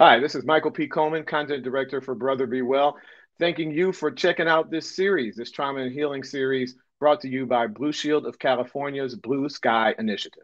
Hi, this is Michael P. Coleman, Content Director for Brother Be Well. Thanking you for checking out this series, this trauma and healing series brought to you by Blue Shield of California's Blue Sky Initiative.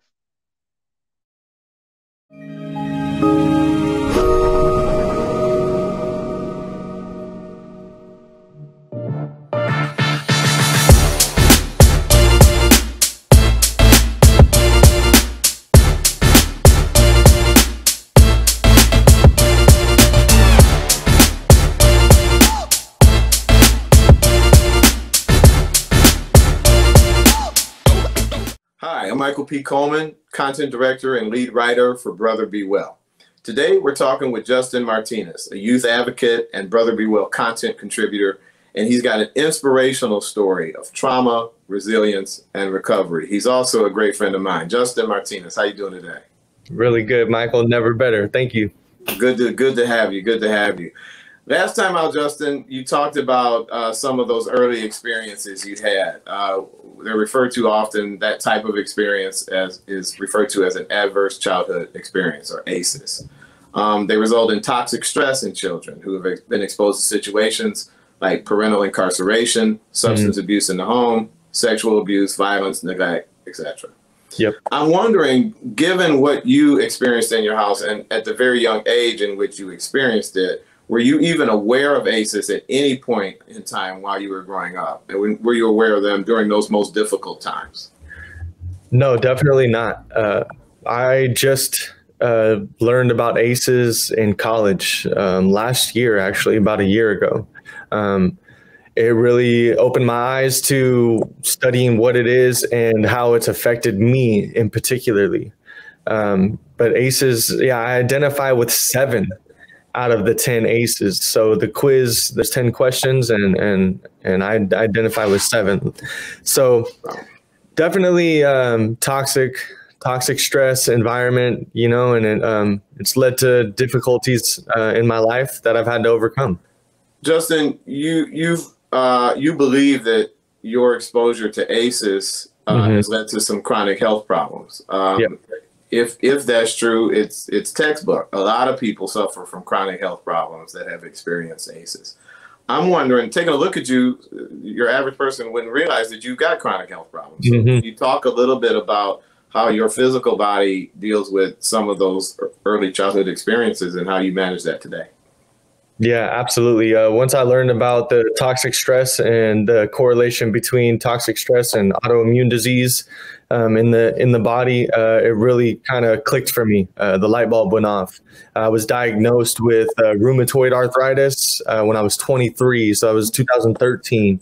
Hi, I'm Michael P. Coleman, content director and lead writer for Brother Be Well. Today, we're talking with Justin Martinez, a youth advocate and Brother Be Well content contributor, and he's got an inspirational story of trauma, resilience, and recovery. He's also a great friend of mine. Justin Martinez, how you doing today? Really good, Michael. Never better. Thank you. Good to good to have you. Good to have you. Last time out, Justin, you talked about uh, some of those early experiences you had. Uh, they're referred to often that type of experience as is referred to as an adverse childhood experience or ACEs. Um, they result in toxic stress in children who have been exposed to situations like parental incarceration, substance mm-hmm. abuse in the home, sexual abuse, violence, neglect, etc. Yep. I'm wondering, given what you experienced in your house and at the very young age in which you experienced it, were you even aware of ACEs at any point in time while you were growing up? And were you aware of them during those most difficult times? No, definitely not. Uh, I just uh, learned about ACEs in college um, last year, actually, about a year ago. Um, it really opened my eyes to studying what it is and how it's affected me in particularly. Um, but ACEs, yeah, I identify with seven out of the 10 aces. So the quiz, there's 10 questions and, and, and I identify with seven. So definitely um, toxic, toxic stress environment, you know, and it, um, it's led to difficulties uh, in my life that I've had to overcome. Justin, you, you've, uh, you believe that your exposure to ACEs uh, mm-hmm. has led to some chronic health problems. Um, yep if if that's true, it's it's textbook. A lot of people suffer from chronic health problems that have experienced ACEs. I'm wondering, taking a look at you, your average person wouldn't realize that you've got chronic health problems. So mm-hmm. you talk a little bit about how your physical body deals with some of those early childhood experiences and how you manage that today. Yeah, absolutely. Uh, once I learned about the toxic stress and the correlation between toxic stress and autoimmune disease um, in the in the body, uh, it really kind of clicked for me. Uh, the light bulb went off. I was diagnosed with uh, rheumatoid arthritis uh, when I was 23, so I was 2013,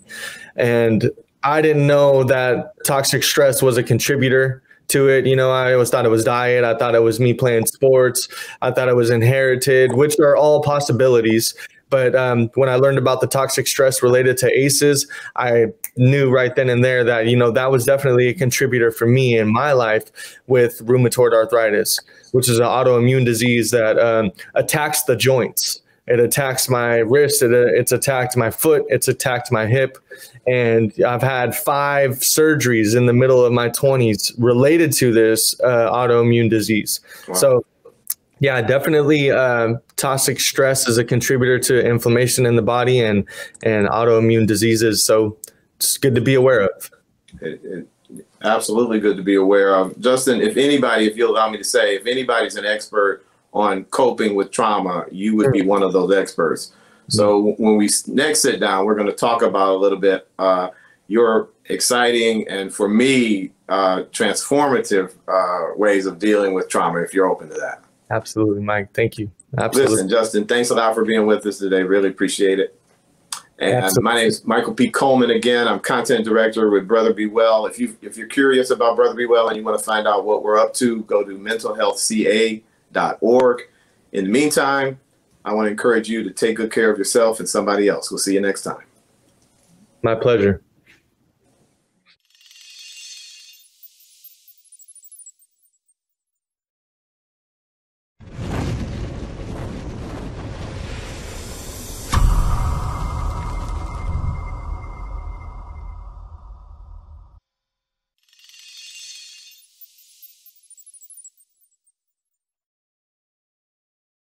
and I didn't know that toxic stress was a contributor to it. You know, I always thought it was diet. I thought it was me playing sports. I thought it was inherited, which are all possibilities. But um, when I learned about the toxic stress related to ACEs, I knew right then and there that, you know, that was definitely a contributor for me in my life with rheumatoid arthritis, which is an autoimmune disease that um, attacks the joints. It attacks my wrist. It, it's attacked my foot. It's attacked my hip. And I've had five surgeries in the middle of my 20s related to this uh, autoimmune disease. Wow. So, yeah, definitely um, toxic stress is a contributor to inflammation in the body and, and autoimmune diseases. So, it's good to be aware of. It, it, absolutely good to be aware of. Justin, if anybody, if you'll allow me to say, if anybody's an expert on coping with trauma, you would be one of those experts. So when we next sit down, we're going to talk about a little bit uh, your exciting and for me uh, transformative uh, ways of dealing with trauma. If you're open to that. Absolutely, Mike. Thank you. Absolutely. Listen, Justin, thanks a lot for being with us today. Really appreciate it. And Absolutely. my name is Michael P. Coleman again. I'm content director with Brother Be Well. If you if you're curious about Brother Be Well and you want to find out what we're up to, go to mentalhealthca.com org. In the meantime, I want to encourage you to take good care of yourself and somebody else. We'll see you next time. My pleasure.